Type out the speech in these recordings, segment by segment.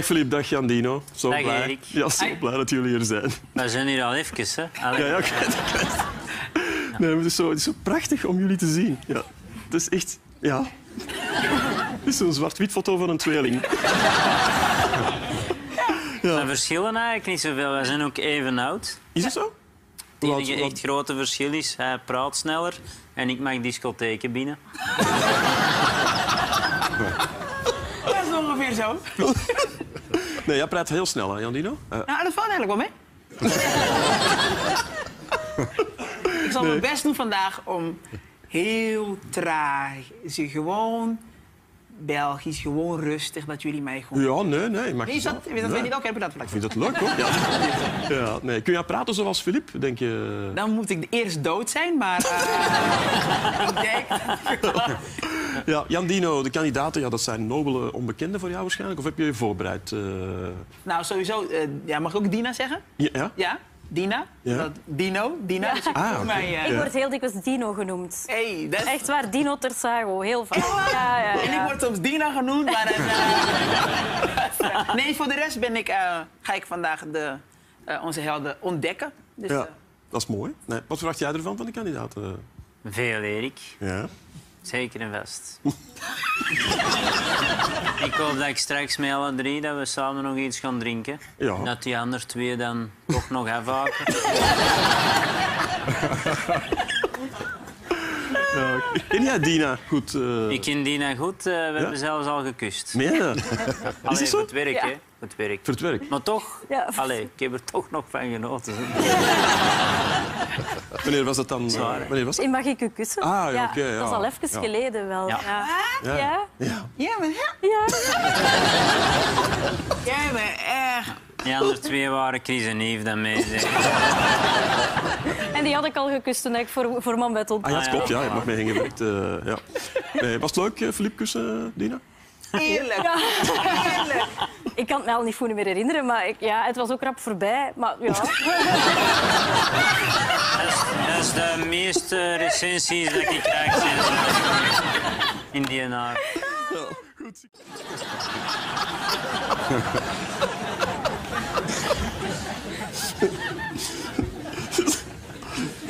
Dag Filip, dag Jan Dino. Zo Dag, blij. Erik. Ja, zo Hi. blij dat jullie hier zijn. We zijn hier al even, hè. Allee. Ja, ja, het. Nee, maar het, is zo, het is zo prachtig om jullie te zien. Ja, het is echt... Ja. Het is zo'n zwart-wit foto van een tweeling. We verschillen eigenlijk niet zoveel. We zijn ook even oud. Is het zo? Het enige echt grote verschil is, hij praat sneller en ik mag discotheken binnen. Dat is ongeveer zo. Nee, jij praat heel snel, hè, Jan Dino? Eh, Nou, dat valt eigenlijk wel mee. ik zal mijn best doen vandaag om heel traag, ze gewoon Belgisch, gewoon rustig, dat jullie mij gewoon... ja, nee, nee. Mag je Is dat, dat Nee. weet ik ook, heb je dat Ik vind het leuk, hoor. Ja. Ja, nee. Kun jij praten zoals Filip, denk je? Dan moet ik eerst dood zijn, maar eh, ik denk... Ja, Jan Dino, de kandidaten, ja, dat zijn nobele onbekenden voor jou waarschijnlijk. Of heb je je voorbereid? eh? Nou, sowieso, eh, ja, mag ik ook Dina zeggen? Ja? ja? Ja? Dina? Ja. Dat, Dino? Dina? Dus ik Ah, mij, eh, Ik word heel dikwijls Dino genoemd. hey, dat is- Echt waar, Dino Tersago, heel vaak. Ja, ja, En ik ja. word soms Dina genoemd, maar... het, eh, nee, voor de rest ben ik, eh, ga ik vandaag de, eh, onze helden ontdekken. Dus, Ja, dat is mooi. Nee. Wat verwacht jij ervan, van de kandidaten? Veel, Erik. Ja. Zeker en vast. ik hoop dat ik straks met alle drie dat we samen nog iets gaan drinken. Ja. En dat die andere twee dan toch nog afhaken. Ja, ken jij Dina goed? eh Ik ken Dina goed. eh, we hebben zelfs al gekust. Je? Allee, dat zo? Voor het werk, Ja. hè. Voor het werk. Voor het werk. Maar toch, Ja. allee, ik heb er toch nog van genoten. Wanneer was dat dan? eh, Zwaar, hè? wanneer was dat? Mag ik u kussen? Ah, ja, oké, ja. Dat is al even Ja. geleden wel. Ja. Ja. Ja. Ja. Ja. ja, maar ja, Ja. jij bent echt... Die andere twee waren Chris en Yves dan mee. En die had ik al gekust toen ik voor, voor man bed op. Ah ja, Ah, klopt. ja. Ja, je mag mee heen gewerkt. eh, ja. Nee, was het leuk, eh, Filip kussen, Dina? Eerlijk. Eerlijk. Ik kan het me al niet goed meer herinneren, maar ik, ja, het was ook rap voorbij. Maar ja. Dat is de meeste recensies dat ik krijg sinds in die jaar.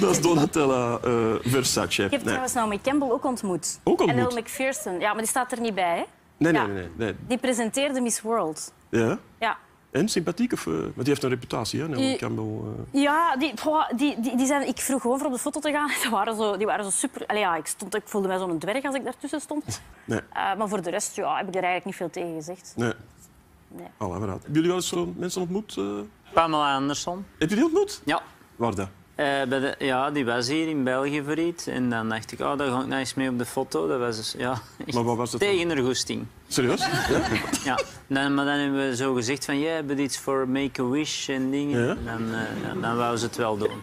Dat is Donatella eh, Versace. Ik heb Nee. trouwens Naomi Campbell ook ontmoet. Ook ontmoet? En Elle McPherson. Ja, maar die staat er niet bij, hè? Nee, nee, Ja. nee, nee, nee. Die presenteerde Miss World. Ja? Ja. En sympathiek? Of, want die heeft een reputatie, hè? Naomi Die- Campbell. eh. Ja, die, die, die, die zijn, ik vroeg gewoon voor op de foto te gaan. Die waren zo, die waren zo super... Allee, ja, ik, stond, ik voelde mij zo'n dwerg als ik daartussen stond. Nee. Eh, maar voor de rest ja, heb ik er eigenlijk niet veel tegen gezegd. Nee. Nee. Hebben jullie wel eens zo mensen ontmoet? eh? Pamela Anderson. Heb je die ontmoet? Ja. Waar dat? Eh, bij de, ja, die was hier in België voor iets. En dan dacht ik, oh, daar ga ik nou eens mee op de foto. Dat was dus, ja, Maar wat was dat dan? tegen haar goesting. Serieus? Ja? Ja. Dan, maar dan hebben we zo gezegd van, jij hebt iets voor Make-A-Wish en dingen. Ja? En Dan, eh, dan, dan wou ze het wel doen.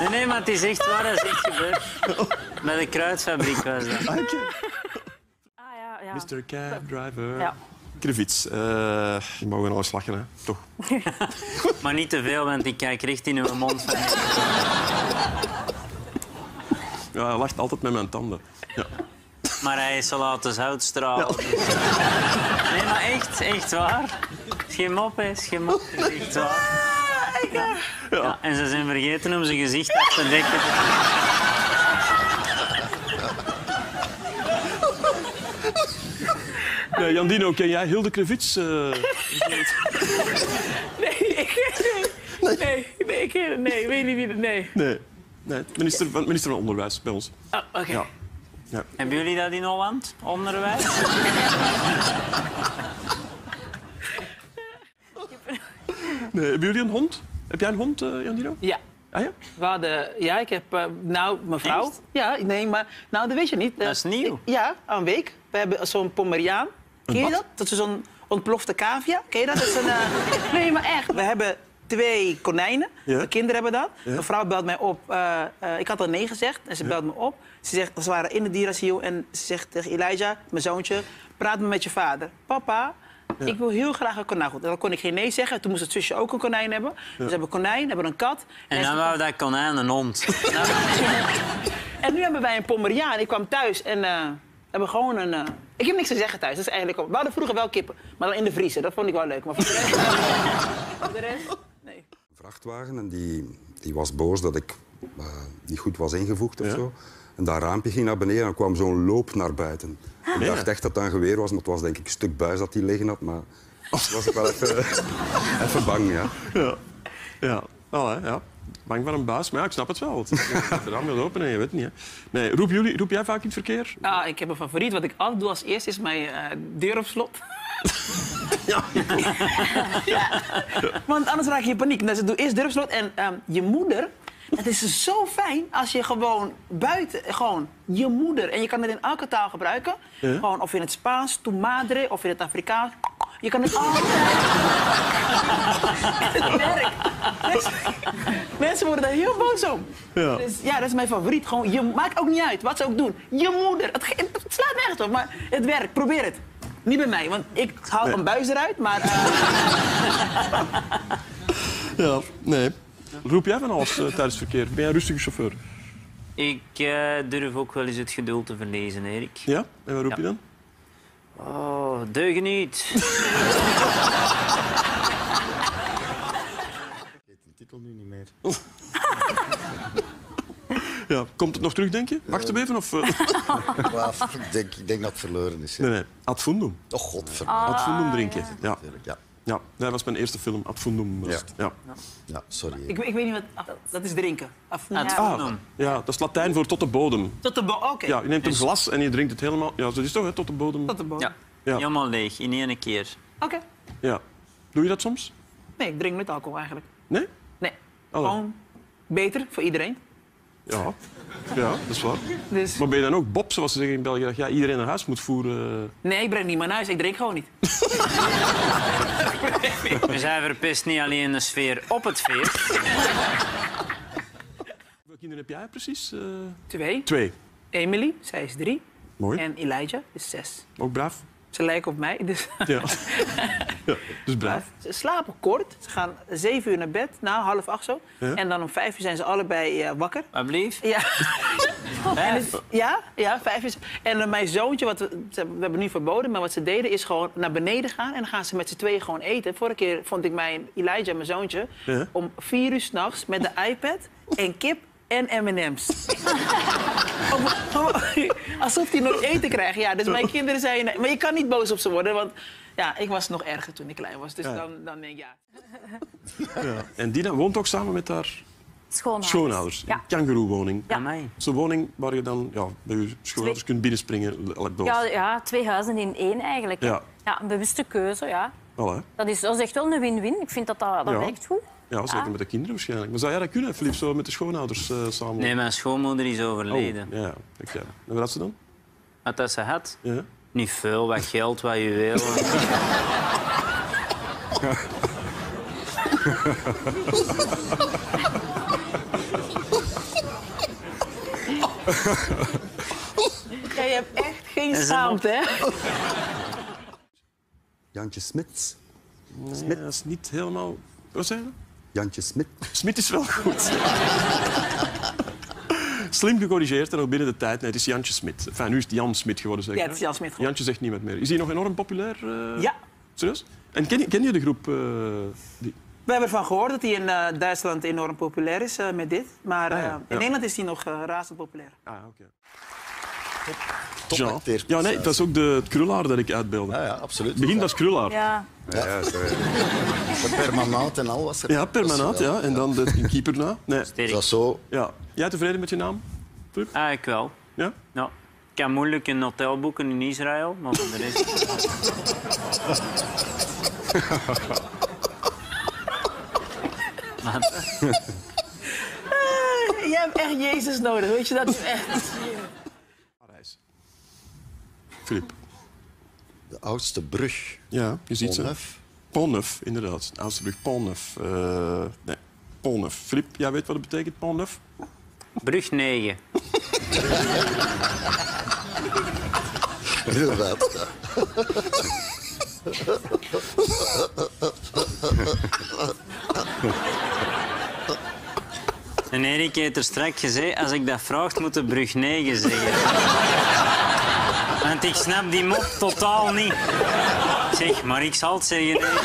nee, nee, maar het is echt waar, dat is echt gebeurd. Bij de kruidfabriek was dat. Ah. Ah, ja, ja. Mr. Cab Driver. Ja. Krivits. eh je mag wel eens lachen, hè? Toch? Maar niet te veel, want ik kijk recht in uw mond. Van... Ja, hij lacht altijd met mijn tanden. Ja. Maar hij is zo laten zout stralen. Nee, maar echt, echt waar. Schim op, hè. Schim op. Het is Echt waar. Ja, en ze zijn vergeten om zijn gezicht af te dekken. Nee, Jan Dino, ken jij Hilde Krivits? eh? Nee, ik... Nee, nee, nee, ik, nee, ik weet niet wie dat... Nee. nee. nee. Minister, van, minister van Onderwijs bij ons. Oh, Oké. Ja. Ja. Hebben jullie dat in Holland? Onderwijs? Nee, hebben jullie een hond? Heb jij een hond, eh, Jan Dino? Ja. Ah ja? We hadden, ja, ik heb, eh, nou, mevrouw. Echt? Ja, nee, maar, nou, dat weet je niet. Dat is nieuw. Ik- ja, een week. We hebben zo'n Pomeriaan. Ken je dat? Dat is zo'n ontplofte cavia. Ken je dat? dat is een, eh, Nee, maar echt. We hebben twee konijnen. Ja. Mijn kinderen hebben dat. Ja. Mijn vrouw belt mij op. eh, eh, ik had al nee gezegd en ze belt me op. Ze, zegt, ze waren in het dierasiel en ze zegt tegen Elijah, mijn zoontje... praat me met je vader. Papa, ik wil heel graag een konijn. Goed, dan kon ik geen nee zeggen. Toen moest het zusje ook een konijn hebben. Dus we hebben een konijn, hebben een kat. En dan wou dat konijn een hond. Nou, En nu hebben wij een Pomeriaan. Ik kwam thuis en eh, hebben gewoon een... eh, Ik heb niks te zeggen thuis. Dat is eigenlijk... We hadden vroeger wel kippen, maar dan in de vriezer. Dat vond ik wel leuk. Maar voor de rest... voor de rest nee. vrachtwagen en die, die was boos dat ik eh, niet goed was ingevoegd of Ja. zo. En dat raampje ging naar beneden en er kwam zo'n loop naar buiten. Ik dacht echt dat dat een geweer was, maar het was denk ik een stuk buis dat hij liggen had. Maar was ik wel even, even bang, ja. Ja. Ja. Wel, hè, ja. Bang voor een baas, maar ja, ik snap het wel. De raam wil open en je weet het niet. Hè. Nee, roep, jullie, roep jij vaak in het verkeer? Ah, ik heb een favoriet. Wat ik altijd doe als eerste is mijn eh, deur op slot. Ja. Ja. Want anders raak je in paniek. Dus ik doe eerst deur op slot. En ehm, je moeder... Het is zo fijn als je gewoon buiten... Gewoon je moeder. En je kan het in elke taal gebruiken. Gewoon of in het Spaans, tu madre, of in het Afrikaans. Je kan het altijd... het werkt. Mensen, worden daar heel boos om. Ja. Dus ja, dat is mijn favoriet. Gewoon, je maakt ook niet uit wat ze ook doen. Je moeder. Het, het slaat nergens op, maar het werkt. Probeer het. Niet bij mij, want ik haal een buis eruit, maar... eh, Ja, nee. Roep jij van alles eh, tijdens het verkeer? Ben jij een rustige chauffeur? Ik eh, durf ook wel eens het geduld te verliezen, Erik. Ja? En wat roep je dan? Oh, deug titel nu niet meer. Ja. Komt het nog terug, denk je? Wacht even of... eh, Maar ik, denk, ik denk dat het verloren is. hè. Nee, nee. Ad fundum. Oh, godverdomme. Ad fundum drinken. Ja. Natuurlijk, Ja. ja, dat was mijn eerste film. Ad fundum. Ja. Ja. ja, sorry. ik, ik weet niet wat... ah, dat is drinken. Ad ja. fundum. ja, dat is Latijn voor tot de bodem. Tot de bodem. Oké. Ja, je neemt een Dus- glas en je drinkt het helemaal... Ja, dat is toch, hè? Tot de bodem. Tot de bodem. Ja. Ja. helemaal leeg in één keer. Oké. Ja. Doe je dat soms? Nee, ik drink met alcohol eigenlijk. Nee? Gewoon beter voor iedereen. Ja. Ja, dat is waar. Dus Maar ben je dan ook Bob, zoals ze zeggen in België, dat jij iedereen naar huis moet voeren? nee, ik breng niet naar huis. Ik drink gewoon niet. Dus hij verpest niet alleen de sfeer op het feest. Hoeveel kinderen heb jij precies? Eh, Twee. Twee. Emily, zij is drie. Mooi. En Elijah is zes. Ook braaf. Ze lijken op mij, dus... Ja. ja. Dus braaf. Ze slapen kort. Ze gaan zeven uur naar bed, na half acht zo. Ja. En dan om vijf uur zijn ze allebei eh, wakker. Alblieft. Ja. Het- ja, ja, vijf uur. En mijn zoontje, wat we, hebben nu verboden, maar wat ze deden is gewoon naar beneden gaan. En dan gaan ze met z'n tweeën gewoon eten. Vorige keer vond ik mijn Elijah, mijn zoontje, Ja. om vier uur s'nachts met de iPad en kip en M&M's. Alsof hij nog eten krijgt. Ja, dus mijn kinderen zeiden... Maar je kan niet boos op ze worden, want ja, ik was nog erger toen ik klein was. Dus Ja. dan, dan denk ik, ja... Ja. En Dina woont ook samen met haar Schoonouders. schoonouders. Ja. Kangeroewoning. Ja. Amai. Dat is een woning waar je dan ja, bij je schoonouders kunt binnenspringen. Ja, ja, twee huizen in één eigenlijk. Ja. ja, een bewuste keuze, ja. Voilà. Dat is, dat is echt wel een win-win. Ik vind dat dat, dat Ja. werkt goed. Ja, zeker met de kinderen waarschijnlijk. Maar zou jij dat kunnen, Filip, zo met de schoonouders eh, samen? Nee, mijn schoonmoeder is Oh, overleden. ja. Oké. En wat had ze dan? Wat dat ze had? Ja. Niet veel, wat geld, wat juwelen. Jij hebt echt geen schaamte, hè? Jantje Smits. Nee, dat is niet helemaal... Wat zei je? Jantje Smit. Smit is wel goed. Slim gecorrigeerd en ook binnen de tijd. Nee, het is Jantje Smit. Enfin, nu is het Jan Smit geworden, zeg Ja, hè? het is Jan Smit geworden. Jantje zegt niemand meer. Is hij nog enorm populair? eh? Ja. Serieus? En ken je, ken je de groep? eh, die... We hebben ervan gehoord dat hij in eh, Duitsland enorm populair is eh, met dit. Maar Ah, ja. eh, in Ja. Nederland is hij nog razend populair. Ah, oké. Top Jean. acteert. Ja, nee, dat is ook de, het krullaar dat ik uitbeelde. Ja, ja, absoluut. Het begint als krullaar. Ja, Ja. Ja, ja. Permanent en al was er. permanent. Ja. En dan de keeper na. Nee. Dat Sterk. zo. Ja. Jij tevreden met je naam? Filip? Ah, ik wel. Ja? Ja. Ik kan moeilijk een hotel boeken in Israël, maar voor de rest... Maar- Jij hebt echt Jezus nodig, weet je dat? Echt. Filip. De oudste brug. Ja, je ziet ze. Pont-Neuf. Pont-Neuf, inderdaad. De oudste brug, Pont-Neuf. Eh, nee, Pont-Neuf. Filip, jij weet wat het betekent, Pont-Neuf? Brug 9. Inderdaad. En Erik heeft er straks gezegd, als ik dat vraag, moet de brug 9 zeggen. Want ik snap die mop totaal niet. Zeg, maar ik zal het zeggen. hè.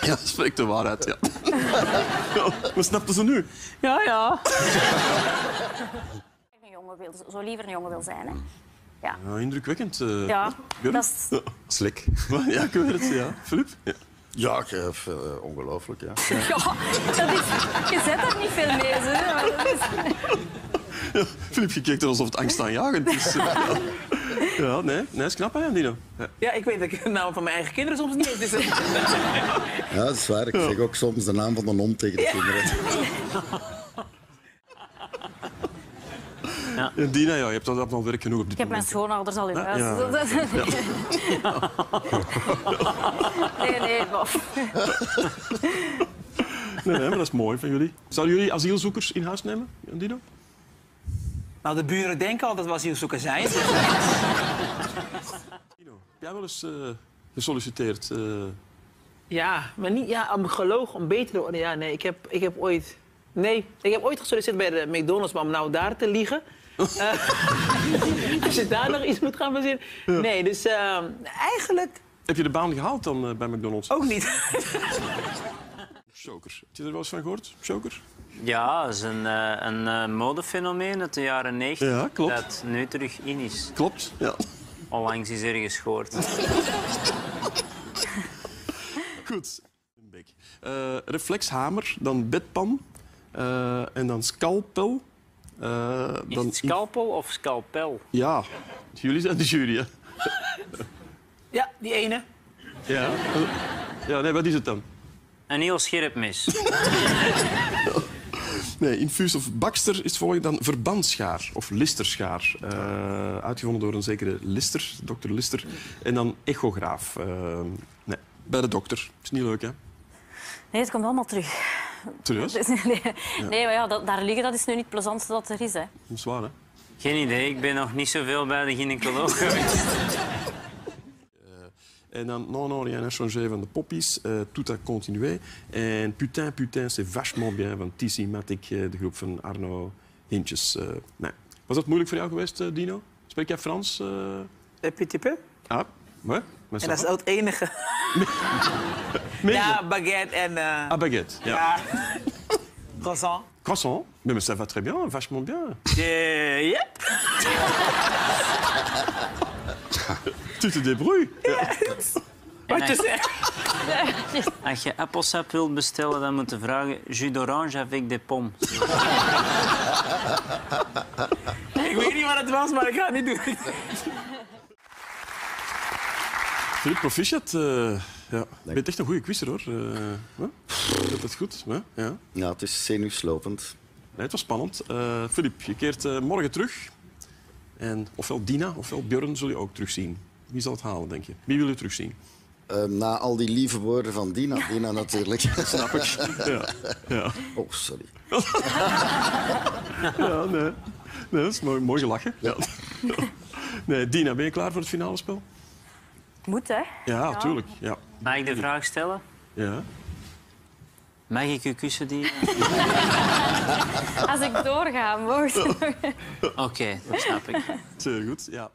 Ja, spreekt de waarheid, ja. ja. Maar snapten ze nu? Ja, ja. Een jongen wil, zo liever een jongen wil zijn. Hè. Ja. Ja, indrukwekkend. eh. Ja, Björn? dat is... Ja. Slik. Ja, ik weet het, ja. Filip? Ja. Ja, ik, eh, eh, ongelooflijk, ja. Ja, dat is... Je zet er niet veel mee, hè. Ja, Filip, je kijkt er alsof het angstaanjagend is. Ja, nee, nee, is knap, hè, Dino? Ja. Ja, ik weet dat ik de naam van mijn eigen kinderen soms niet weet. Dus, Ja, dat is waar. Ik zeg ook soms de naam van de hond tegen de kinderen. En Dina, ja, je hebt hebt al werk genoeg op dit Ik heb mijn moment. schoonouders al in huis. Ja. Dat- dat- Nee, nee. maar- Nee, nee, maar dat is mooi van jullie. Zouden jullie asielzoekers in huis nemen, Dino? nou, de buren denken al dat we asielzoekers zijn. Dino, heb jij wel eens eh, gesolliciteerd? eh? Ja, maar niet ja, om geloog, om beter te worden. Ja, nee, ik heb, ik heb ooit... Nee, ik heb ooit gesolliciteerd bij de McDonald's, maar om nou daar te liegen... eh, als je daar nog iets moet gaan verzinnen... Nee, dus eh, eigenlijk Heb je de baan gehaald dan eh, bij McDonald's? ook niet. Chokers. Heb je er wel eens van gehoord? Choker? Ja, dat is een, eh, een modefenomeen uit de jaren 90 Ja, klopt. dat nu terug in is. Klopt, ja. Onlangs is ergens gehoord. Goed. Eh, reflexhamer, dan bedpan eh, en dan scalpel. Eh, Is dan het scalpel of scalpel? Ja, jullie zijn de jury, hè? Ja, die ene. Ja. Ja, nee, wat is het dan? Een heel scherp mes. Nee, infuus of bakster is het volgende dan verbandsschaar of listerschaar. Eh, uitgevonden door een zekere Lister, dokter Lister. En dan echograaf. Nee, bij de dokter. Is niet leuk, hè? Nee, het komt allemaal terug. Serieus? Dus, nee, nee, maar ja, dat, daar liggen, dat is nu niet het plezantste dat er is. Hè. Dat is waar, hè? Geen idee, ik ben nog niet zoveel bij de gynaecoloog geweest. En dan Non, non, rien n'a changé van de poppies. eh tout a continué. En Putain, putain, c'est vachement bien van Tissi Matic, eh, de groep van Arno Hintjes. Eh, nee. Was dat moeilijk voor jou geweest, eh, Dino? Spreek jij Frans? eh? Petit peu. Ah, ouais. En dat is ook het enige. Je? Ja, baguette en... eh Ah, baguette. Ja. ja. Croissant. Croissant. Mais, mais ça va très bien, vachement bien. Eh, ja. Tu te débrouilles. Ja. Wat je zegt. Als je appelsap wilt bestellen, dan moet je vragen jus d'orange avec des pommes. Ik weet niet wat het was, maar ik ga het niet doen. Philippe, proficiat. eh, ja. Je bent echt een goede quizzer, hoor. Uh, Dat is goed. hè? Ja. Ja, het is zenuwslopend. Nee, het was spannend. Eh Philippe, je keert eh, morgen terug. En ofwel Dina ofwel Björn zul je ook terugzien. Wie zal het halen, denk je? Wie wil je terugzien? Eh, na al die lieve woorden van Dina. Dina natuurlijk. Snap ik. Ja. Ja. Oh, sorry. ja, nee. Nee, dat is mooi, mooi gelachen. Ja. Nee, Dina, ben je klaar voor het finale spel? Moet, hè? Ja, natuurlijk. Ja. Mag ik de vraag stellen? Ja. Mag ik u kussen, die? Als ik doorga, mocht. Oké, dat snap ik. Zeer goed. Ja.